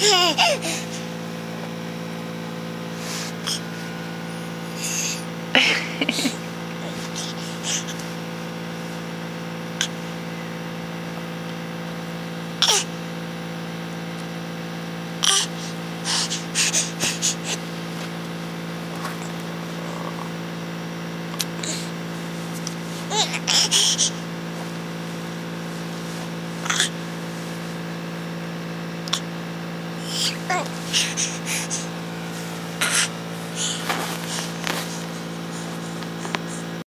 you 嗯。